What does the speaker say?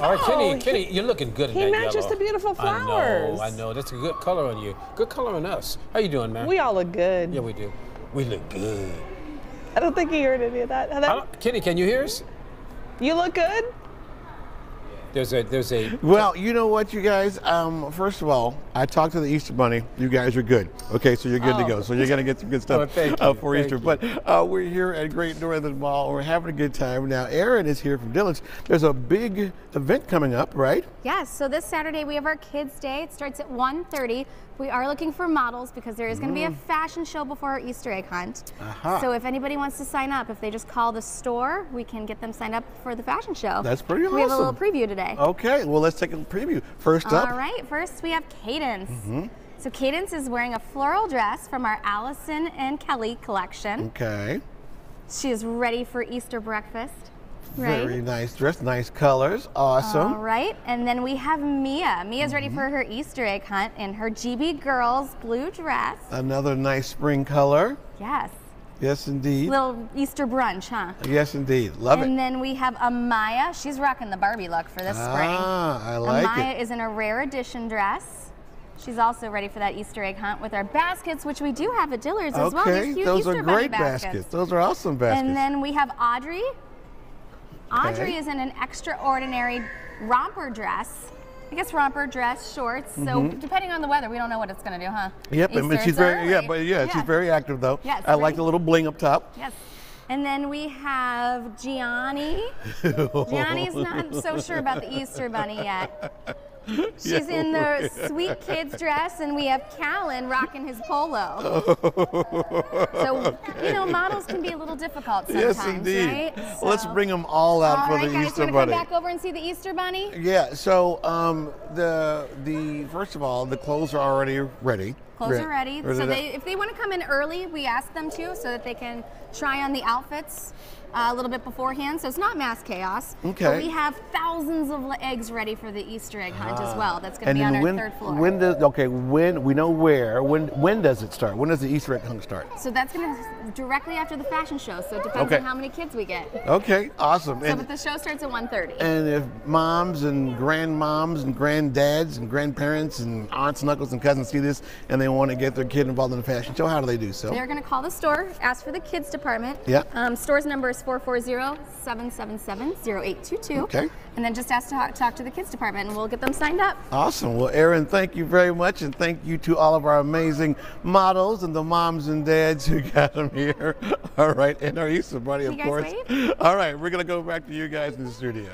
All right, Kenny, Oh, Kenny, you're looking good in he that matches yellow. the beautiful flowers. I know. I know. That's a good color on you. Good color on us. How you doing, man? We all look good. yeah, we do. We look good. I don't think he heard any of that. I Heather, Kenny, can you hear us? you look good. There's a, there's a. Well, you know what, you guys? Um, first of all, I talked to the Easter Bunny. You guys are good. Okay, so you're good to Oh. go. So you're gonna get some good stuff Oh, thank uh, for thank Easter. you. But uh, we're here at Great Northern Mall. We're having a good time now. Aaron is here from Dillard's. There's a big event coming up, right? Yes, so this Saturday we have our Kids Day. It starts at 1.30. We are looking for models because there is going to be a fashion show before our Easter egg hunt. Mm. Aha. So if anybody wants to sign up, if they just call the store, we can get them signed up for the fashion show. That's pretty awesome. We have a little preview today. Okay, well let's take a preview. First up, All right, first we have Cadence. Mm-hmm. So Cadence is wearing a floral dress from our Allison and Kelly collection. okay, She is ready for Easter breakfast. Right? very nice dress, nice colors, awesome. All right, and then we have Mia. Mia's ready Mm-hmm. for her Easter egg hunt in her GB Girls blue dress. Another nice spring color. Yes, Yes, indeed. little Easter brunch, huh? Yes, indeed. Love and it. And then we have Amaya. She's rocking the Barbie look for this spring. Ah, I like it. Amaya is in a rare edition dress. She's also ready for that Easter egg hunt with our baskets, which we do have at Dillard's as well. Okay, These cute those Easter are great baskets. Those are awesome baskets. And then we have Audrey. Audrey is in an extraordinary romper dress. I guess romper dress, shorts. So depending on the weather, we don't know what it's going to do, huh? Mm-hmm. Yep, mean, she's very yeah, but yeah, she's very active though. Yeah, it's I like the little bling up top. Yes. And then we have Gianni. Gianni's not so sure about the Easter bunny yet. She's in the sweet kid's dress, and we have Callan rocking his polo. so, you know, models can be a little difficult sometimes, yes, indeed. right? Well, let's bring them all out All for right, the guys, Easter bunny. come back over and see the Easter bunny? Yeah. So um, the the first of all, the clothes are already ready. Clothes Re- are ready. So they, if they want to come in early, we ask them to so that they can try on the outfits uh, a little bit beforehand. So it's not mass chaos. Okay. But we have thousands of eggs ready for the Easter egg hunt as well. That's going to be on our when third floor. when does okay when we know where when when does it start? When does the Easter egg hunt start? so that's going to directly after the fashion show. So it depends Okay. on how many kids we get. Okay, awesome. So And but the show starts at 1.30. and if moms and grandmoms and granddads and grandparents and aunts and uncles and cousins see this and they want to get their kid involved in the fashion show, how do they do so? They're going to call the store, ask for the kids department. Yeah. Um, store's number is 440-777-0822. Okay. And then just ask to talk, talk to the kids department and we'll get them signed up. Awesome. Well, Aaron, thank you very much, and thank you to all of our amazing models and the moms and dads who got them here. All right, and our Easter bunny, of course. wave? All right, we're gonna go back to you guys in the studio.